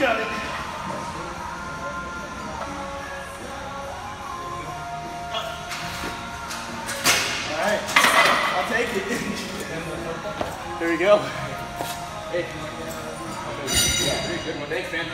got it. Alright, I'll take it. there you go. Hey. Good one. Thanks, man.